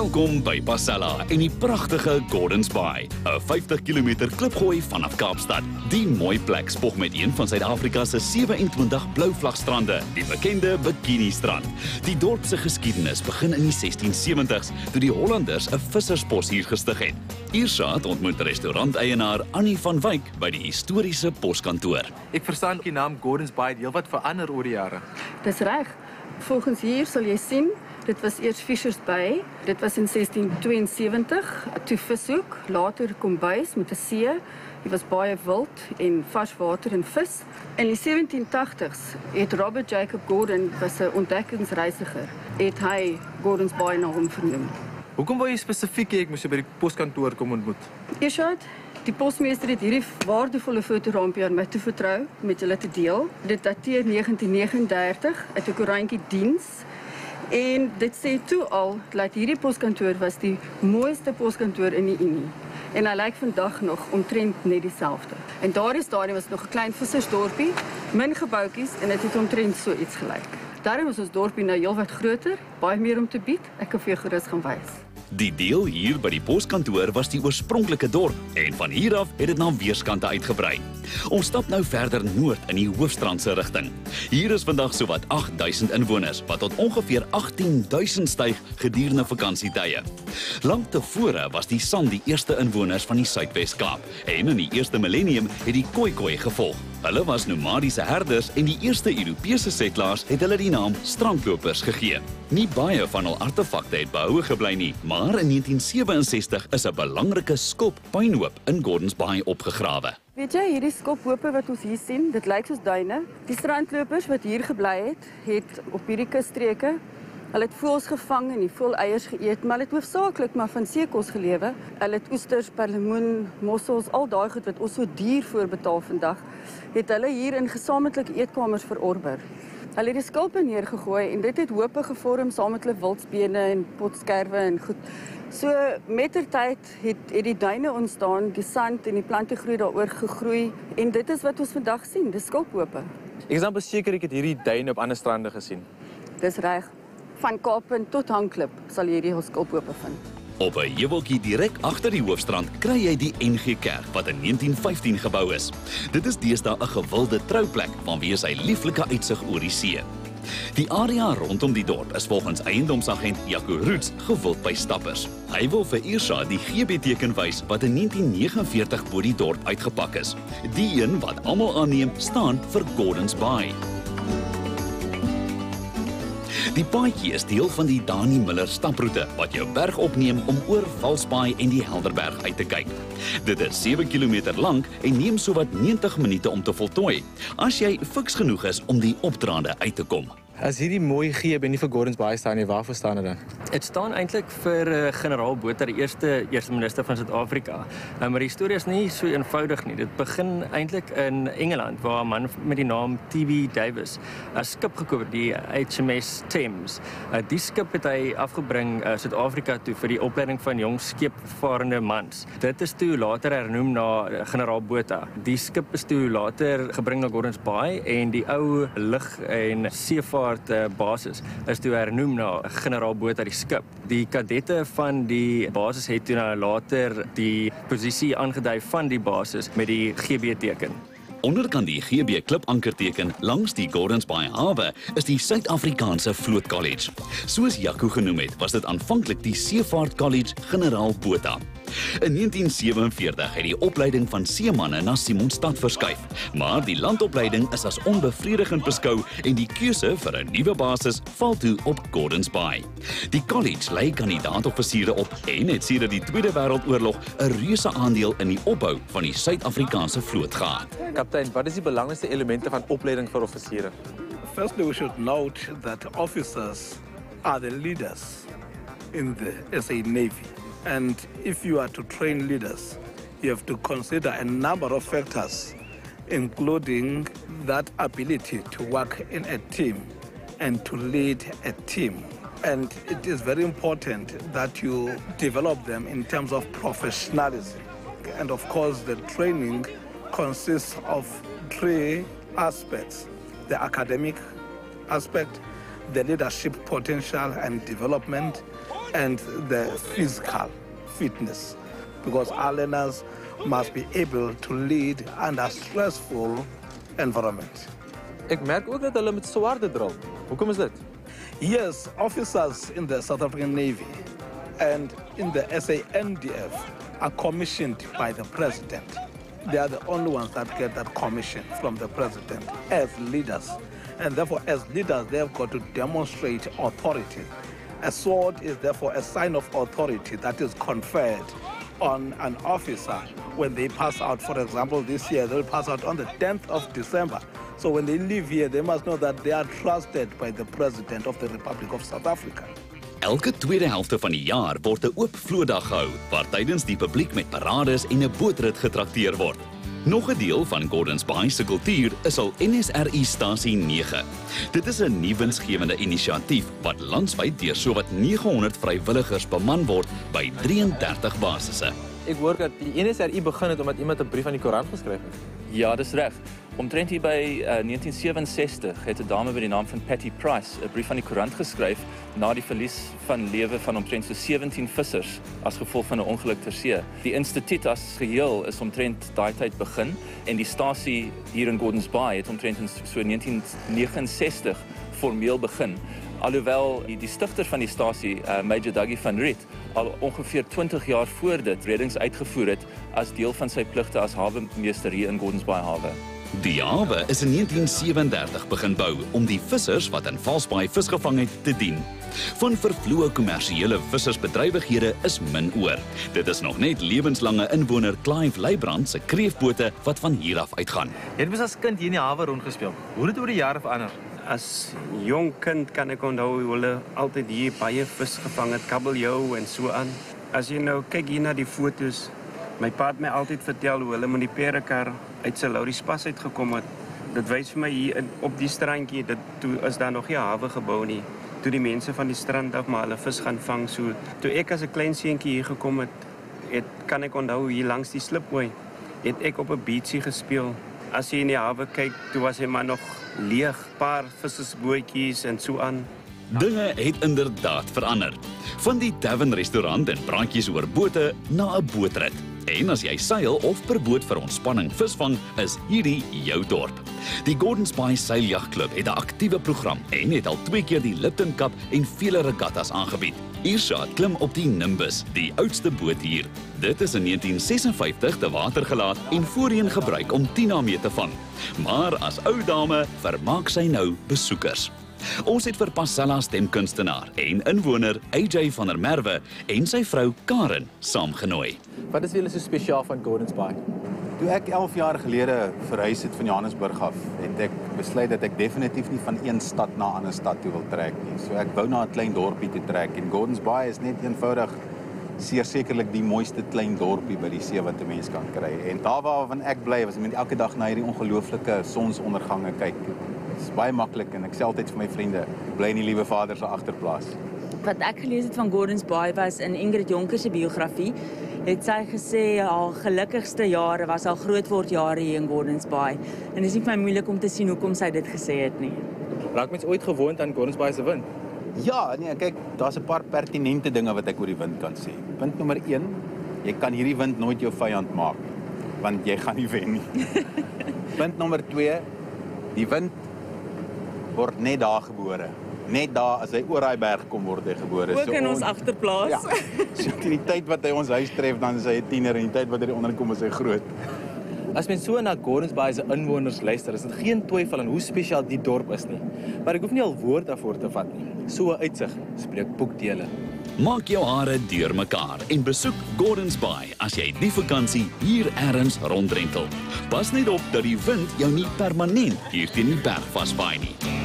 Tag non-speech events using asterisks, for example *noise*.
Welkom by Passella en die pragtige Gordons Bay, 'n 50 km klipgooi vanaf Kaapstad. Die mooi plek spog met een van Suid-Afrika se 27 blou vlagstrande, die bekende Bikini Strand. Die dorp se geskiedenis begin in die 1670s toe die Hollanders 'n visserspos hier gestig het. Iersaat ontmoet restauranteienaar Annie van Wyk by die historiese poskantoor. Ek verstaan die naam Gordons Bay het heelwat verander oor die jare. Dis reg. Volgens hier sal jy sien, dit was eers Fisher's Bay. Dit was in 1672, toe vishoek, later kombuis met 'n see. Dit was baie wild en vars water en vis. In die 1780s het Robert Jacob Gordon, was 'n ontdekkingsreisiger, het hy Gordons Bay na hom vernoem. Hoekom wou jy spesifiek ek moes by die poskantoor kom ontmoet? Die posmeester het hierdie waardevolle fotorampie aan my toe vertrou met julle te deel. Dit dateer 1939 uit 'n koerantjie diens. En dit sê toe al dat hierdie poskantoor was die mooiste poskantoor in die Unie. En hy lyk vandag nog omtrent net dieselfde. En daardie stadium was nog 'n klein vissersdorpie, min gebouetjies en dit het omtrent so iets gelyk. Daarom is ons dorpie nou heelwat groter, baie meer om te bied. Ek kan vir jou gaan wys. Die deel hier by die poskantoor was die oorspronklike dorp en van hier af het dit na weerskante uitgebrei. Ons stap nou verder noord in die hoofstrandse rigting. Hier is vandag sowat 8000 inwoners wat tot ongeveer 18000 styg gedurende vakansietye. Lank tevore was die San die eerste inwoners van die Suidwes-Kaap en in die eerste millennium het die Khoikhoi gevolg. Hulle was nomadiese herders en die eerste Europese settlers het hulle die naam strandlopers gegee. Nie baie van hul artefakte het behoue gebly nie, maar in 1967 is 'n belangrike skop pynhoop in Gordons Bay opgegrawe. Weet jy, hierdie skophope wat ons hier sien, dit lyk soos duine. Die strandlopers wat hier gebly het, het op hierdie kusstreke Hulle het voëls gevang en die voëleiers geëet, maar hulle het hoofsaaklik maar van seekos gelewe. Hulle het oesters, perlemoen, mossels, al daai goed wat ons so duur voorbetaal vandag, het hulle hier in gesamentlike eetkamers verorber. Hulle het die skulpe neergegooi en dit het hope gevorm saam met hulle wildsbene en potskerwe en goed. So mettertyd het het die duine ontstaan, die sand en die plante groei daaroor gegroei en dit is wat ons vandag sien, dis skulphope. Ek is dan beseker ek het hierdie duine op ander strande gesien. Dis reg. Van Kaappunt tot Hangklip sal jy hierdie skulphope vind. Op 'n heuweltjie direk agter die hoofstrand kry jy die NG Kerk wat in 1915 gebou is. Dit is deesdae 'n gewilde trouplek vanweë sy lieflike uitsig oor die see. Die area rondom die dorp is volgens eiendomsagent Jaco Roots gewild by stappers. Hy wil vir Irsa die GB-teken wys wat in 1949 bo die dorp uitgepak is. Die een wat almal aanneem staan vir Gordons Bay. Die paadjie is deel van die Dani Miller staproete wat jou berg opneem om oor Valsbaai en die Helderberg uit te kyk. Dit is 7 km lank en neem sowat 90 minute om te voltooi, as jy fiks genoeg is om die opdraande uit te kom. As hierdie mooi GB nie vir Gordons Bay staan nie, waarvoor staan dit dan? Dit staan eintlik vir uh, generaal Botha, die eerste eerste minister van Suid-Afrika. Uh, maar die storie is nie so eenvoudig nie. Dit begin eintlik in Engeland waar 'n man met die naam TB Davis 'n skip gekoop het, die HMS Thames. Uh, die skip het hy afgebring uh, Suid-Afrika toe vir die opleiding van jong skeepvarende mans. Dit is toe later hernoem na generaal Botha. Die skip is toe later gebring na Gordons Bay en die ou lug en seevaart Luftvaart uh, basis is toe hernoem na generaal Botha die skip. Die kadette van die basis het toe nou later die posisie aangedui van die basis met die GB teken. Onderkant die GB klipankerteken langs die Gordons Bay hawe is die Suid-Afrikaanse Vloot College. Soos Jaco genoem het, was dit aanvanklik die Seevaart College Generaal Botha. In 1947 het die opleiding van seemanne na Simonstad verskuif, maar die landopleiding is as onbevredigend beskou en die keuse vir 'n nuwe basis val toe op Gordons Bay. Die college lei kandidaat-offisiere op en het sedert die Tweede Wêreldoorlog 'n reuse aandeel in die opbou van die Suid-Afrikaanse vloot gehad. Kaptein, wat is die belangrikste elemente van opleiding vir offisiere? Firstly, we should note that officers are the leaders in the SA Navy. And if you are to train leaders, you have to consider a number of factors, including that ability to work in a team and to lead a team. And it is very important that you develop them in terms of professionalism. And of course, the training consists of three aspects the academic aspect, the leadership potential and development, and the physical fitness. Because our learners must be able to lead under stressful environment. Ek merk ook dat hulle met swaarde drill. Hoekom is dit? Yes, officers in the South African Navy and in the SANDF are commissioned by the president. They are the only ones that get that commission from the president as leaders. And therefore, as leaders, they have got to demonstrate authority. A sword is therefore a sign of authority that is conferred on an officer when they pass out. For example, this year they'll pass out on the 10th of December. So when they leave here, they must know that they are trusted by the President of the Republic of South Africa. Elke tweede helfte van die jaar word 'n oop vlootdag gehou waar tydens die publiek met parades en 'n bootrit getrakteer word. Nog 'n deel van Gordons Bay se kultuur is al NSRI stasie 9. Dit is 'n nuwensgewende inisiatief wat landwyd deur sowat 900 vrywilligers beman word by 33 basisse. Ek hoor dat die NSRI begin het omdat iemand 'n brief aan die koerant geskryf het. Ja, dis reg. Omtrent hier uh, 1967 het 'n dame by die naam van Patty Price 'n brief aan die koerant geskryf na die verlies van lewe van omtrent so 17 vissers as gevolg van 'n ongeluk ter see. Die instituut as geheel is omtrent daai tyd begin en die stasie hier in Gordons Bay het omtrent in so 1969 formeel begin. Alhoewel die, die van die stasie, uh, Major Dougie van Riet, al ongeveer 20 jaar voor dit reddings uitgevoer het as deel van sy pligte as hawemeester hier in Gordons Bay hawe. Die hawe is in 1937 begin bou om die vissers wat in Valsbaai vis gevang het te dien. Van vervloë kommersiële vissersbedrywighede is min oor. Dit is nog net lewenslange inwoner Clive Leibrand se kreefbote wat van hier af uitgaan. Jy het mos as kind hier in die hawe rondgespeel. Hoe het dit oor die jare verander? As jong kind kan ek onthou hoe hulle altyd hier baie vis gevang het, kabeljou en so aan. As jy nou kyk hier na die fotos, my pa het my altyd vertel hoe hulle met die perekar uit sy Lauriespas uitgekom het. Dit wys vir my hier in, op die strandjie dat toe is daar nog nie 'n hawe gebou nie. Toe die mense van die strand af maar hulle vis gaan vang so. Toe ek as 'n klein seentjie hier gekom het, het kan ek onthou hier langs die slipway het ek op 'n beachie gespeel. As jy in die hawe kyk, toe was hy maar nog leeg, paar vissersbootjies en so aan. Dinge het inderdaad verander. Van die tavern restaurant en brandjies oor bote na 'n bootrit. En as jy seil of per boot vir ontspanning visvang, is hierdie jou dorp. Die Gordons Bay Seiljagklub het 'n aktiewe program en het al twee keer die Lipton Cup en vele regattas aangebied. Irshad klim op die Nimbus, die oudste boot hier. Dit is in 1956 te water gelaat en voorheen gebruik om Tina mee te vang. Maar as ou dame vermaak sy nou besoekers. Ons het vir Pasella stemkunstenaar en inwoner AJ van der Merwe en sy vrou Karen saamgenooi. Wat is julle so spesiaal van Gordons Bay? Toe ek 11 jaar gelede verhuis het van Johannesburg af, het ek besluit dat ek definitief nie van een stad na 'n ander stad toe wil trek nie. So ek wou na 'n klein dorpie toe trek en Gordons Bay is net eenvoudig sekerlik die mooiste klein dorpie by die see wat 'n mens kan kry. En daar waarvan ek bly, was ek met elke dag na hierdie ongelooflike sonsondergange kyk. Dit is baie maklik en ek sê altyd vir my vriende, bly in die liewe Vader se agterplaas. Wat ek gelees het van Gordons Bay was in Ingrid Jonker se biografie, het sy gesê haar gelukkigste jare was haar grootword jare hier in Gordons Bay. En dit is nie vir my moeilik om te sien hoekom sy dit gesê het nie. Raak mens ooit gewoond aan Gordons Bay se wind? Ja, nee, kyk, daar's 'n paar pertinente dinge wat ek oor die wind kan sê. Punt nommer 1, jy kan hierdie wind nooit jou vyand maak want jy gaan nie wen nie. *laughs* Punt nommer 2, die wind word net daar gebore. Net daar as hy oor daai berg kom word hy gebore. Ook in ons agterplaas. Ja. So teen die tyd wat hy ons huis tref, dan is hy 'n tiener en die tyd wat hy onder kom is hy groot. As mens so na Gordons Bay se inwoners luister, is dit geen twyfel aan hoe spesiaal die dorp is nie. Maar ek hoef nie al woord daarvoor te vat nie. So 'n uitsig spreek boekdele. Maak jou hare deurmekaar en besoek Gordons Bay as jy die vakansie hier elders rondrentel. Pas net op dat die wind jou nie permanent hier teen die berg vasvaai nie.